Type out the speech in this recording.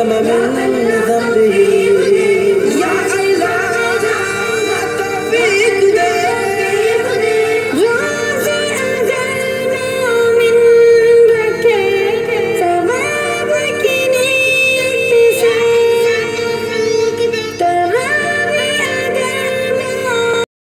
تقدم من ذنبه